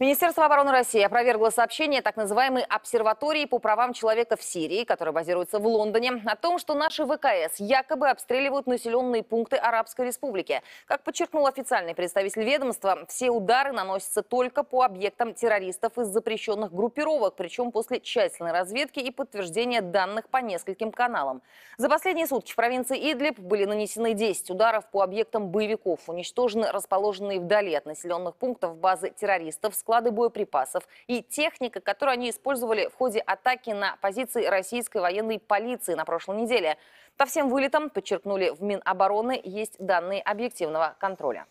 Министерство обороны России опровергло сообщение так называемой обсерватории по правам человека в Сирии, которая базируется в Лондоне, о том, что наши ВКС якобы обстреливают населенные пункты Арабской Республики. Как подчеркнул официальный представитель ведомства, все удары наносятся только по объектам террористов из запрещенных группировок, причем после тщательной разведки и подтверждения данных по нескольким каналам. За последние сутки в провинции Идлиб были нанесены 10 ударов по объектам боевиков, уничтожены расположенные вдали от населенных пунктов базы террористов, склады боеприпасов и техника, которую они использовали в ходе атаки на позиции российской военной полиции на прошлой неделе. По всем вылетам, подчеркнули в Минобороны, есть данные объективного контроля.